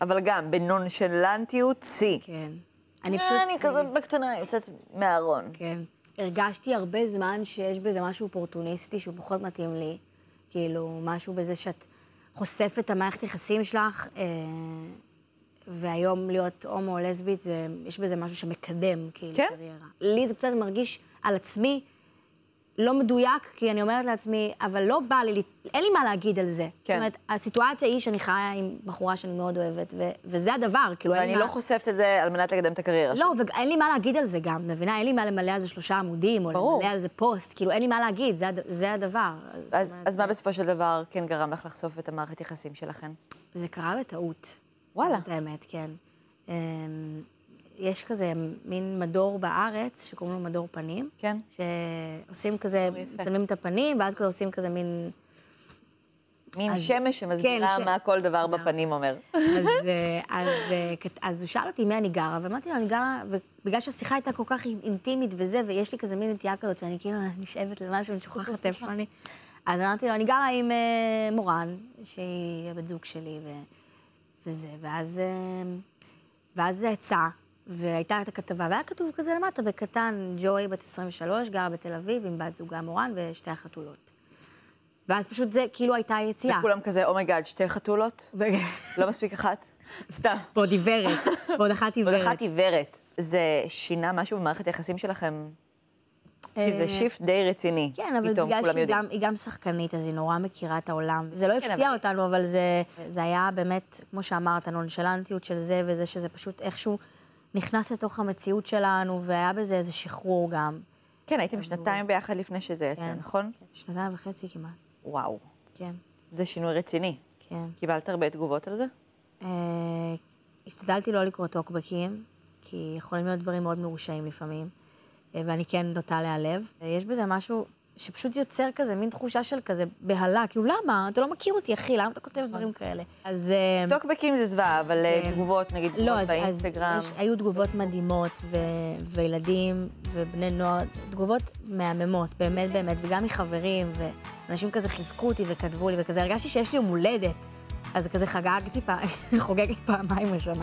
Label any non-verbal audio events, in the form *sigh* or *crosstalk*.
אבל גם בנונשלנטיות שיא. כן. אני פשוט... אני כזאת בקטנה, יוצאת מהארון. כן. הרגשתי הרבה זמן שיש בזה משהו אופורטוניסטי שהוא פחות מתאים לי. כאילו, משהו בזה שאת חושפת את המערכת יחסים שלך, אה, והיום להיות הומו או לסבית, זה, יש בזה משהו שמקדם, כאילו, כן? קריירה. לי זה קצת מרגיש על עצמי לא מדויק, כי אני אומרת לעצמי, אבל לא בא לי, אין לי מה להגיד על זה. כן. זאת אומרת, הסיטואציה היא שאני חיה עם בחורה שאני מאוד אוהבת, ו- וזה הדבר, כאילו, אין לי ואני מה... לא חושפת את זה על מנת לקדם את הקריירה שלי. לא, ואין לי מה להגיד על זה גם, מבינה? אין לי מה למלא על זה שלושה עמודים, או ברור. למלא על זה פוסט, כאילו, אין לי מה להגיד, זה, הד- זה הדבר. זאת אז, אומרת, אז מה בסופו של דבר כן גרם לך לחשוף את המערכת יחסים שלכם? זה קרה בטעות. וואלה. זאת האמת, כן. יש כזה מין מדור בארץ, שקוראים לו מדור פנים. כן. שעושים כזה. מצלמים את הפנים, ואז כזה עושים כזה מין... מין אז- שמש שמסבירה כן, ש- מה כל דבר. בפנים אומר. אז, *laughs* אה, אז, אה, כת- אז הוא שאל אותי מי אני גרה, ואמרתי לו, אני גרה, ובגלל שהשיחה הייתה כל כך אינטימית וזה, ויש לי כזה מין נטייה כזאת, שאני כאילו נשאבת למשהו, אני שוכחת *laughs* איפה אני. אז אמרתי לו, אני גרה עם אה, מורן, שהיא הבת זוג שלי, ו, וזה, ואז, אה, ואז זה יצא, והייתה את הכתבה, והיה כתוב כזה למטה, בקטן, ג'וי, בת 23, גרה בתל אביב, עם בת זוגה מורן ושתי החתולות. ואז פשוט זה, כאילו הייתה יציאה. וכולם כזה, oh my god, שתי חתולות? לא מספיק אחת? סתם. ועוד עיוורת, ועוד אחת עיוורת. אחת עיוורת. זה שינה משהו במערכת היחסים שלכם? כי זה אה, shift די רציני. כן, אבל פתאום, בגלל שהיא. גם, גם שחקנית, אז היא נורא מכירה את העולם. זה לא כן, הפתיע אבל- אותנו, אבל זה, זה היה באמת, כמו שאמרת, הנונשלנטיות של זה, וזה שזה פשוט איכשהו נכנס לתוך המציאות שלנו, והיה בזה איזה שחרור גם. כן, הייתם שנתיים ביחד לפני שזה יצא, כן. נכון? כן, שנתיים וחצי כמעט, וואו, כן, זה שינוי רציני. כן. קיבלת הרבה תגובות על זה? אה, השתדלתי לא לקרוא טוקבקים, כי יכולים להיות דברים מאוד מרושעים לפעמים, אה, ואני כן נוטה להיעלב. אה, יש בזה משהו שפשוט יוצר כזה, מין תחושה של כזה בהלה, כאילו, למה? אתה לא מכיר אותי, אחי, למה אתה כותב דברים כאלה? אז... אה, טוקבקים זה זוועה, אבל אה, כן. תגובות, נגיד, לא, תגובות אז, אז באינסטגרם. יש, היו תגובות מדהימות, וילדים ובני נוער, תגובות מהממות, באמת באמת, וגם מחברים, ואנשים כזה חיזקו אותי וכתבו לי, וכזה הרגשתי שיש לי יום הולדת. אז כזה חגגתי, *laughs* חוגגת פעמיים השנה.